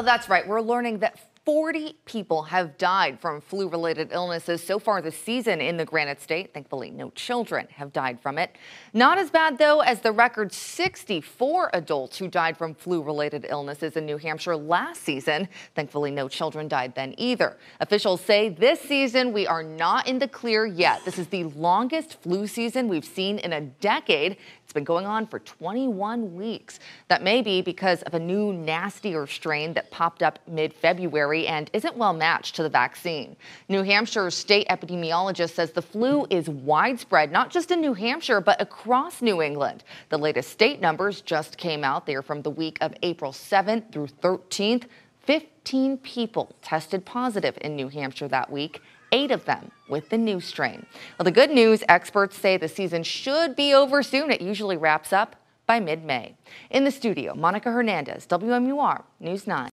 Oh, that's right. We're learning that 40 people have died from flu related illnesses so far this season in the Granite State. Thankfully, no children have died from it. Not as bad, though, as the record 64 adults who died from flu related illnesses in New Hampshire last season. Thankfully, no children died then either. Officials say this season we are not in the clear yet. This is the longest flu season we've seen in a decade. It's been going on for 21 weeks. That may be because of a new, nastier strain that popped up mid February and isn't well matched to the vaccine. New Hampshire state epidemiologist says the flu is widespread, not just in New Hampshire, but across New England. The latest state numbers just came out. They are from the week of April 7th through 13th. 15 people tested positive in New Hampshire that week eight of them with the new strain. Well, the good news experts say the season should be over soon. It usually wraps up by mid May. In the studio, Monica Hernandez, WMUR News 9.